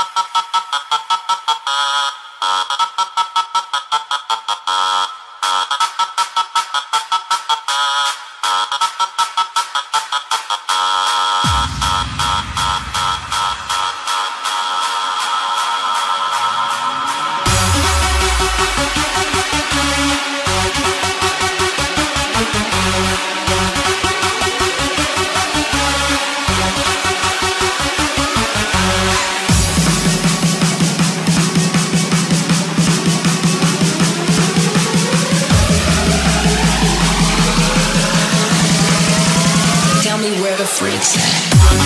Thank you. me where the freaks at.